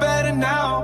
better now,